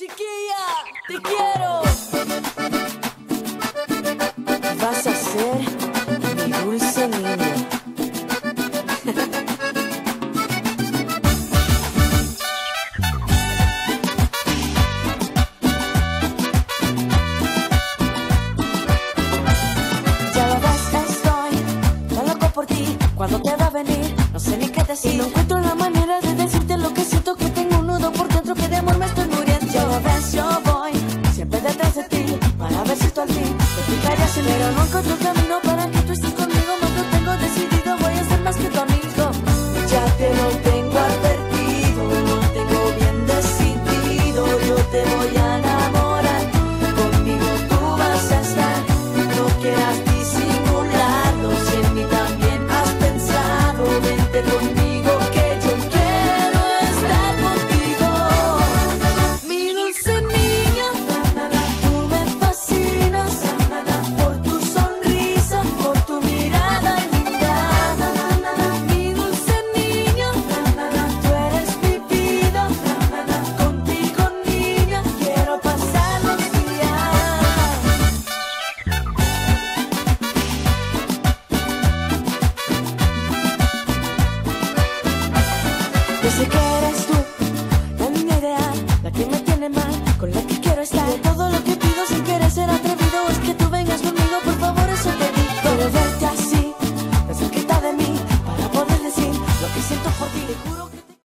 Chiquilla, te quiero. Vas a ser mi dulce niña. ya lo ves, estoy tan loco por ti. Cuando te va a venir, no sé ni qué decir. Y no encuentro la manera de decir. pero no encuentro camino para que tú estés Yo sé que eres tú, la niña ideal, la que me tiene mal.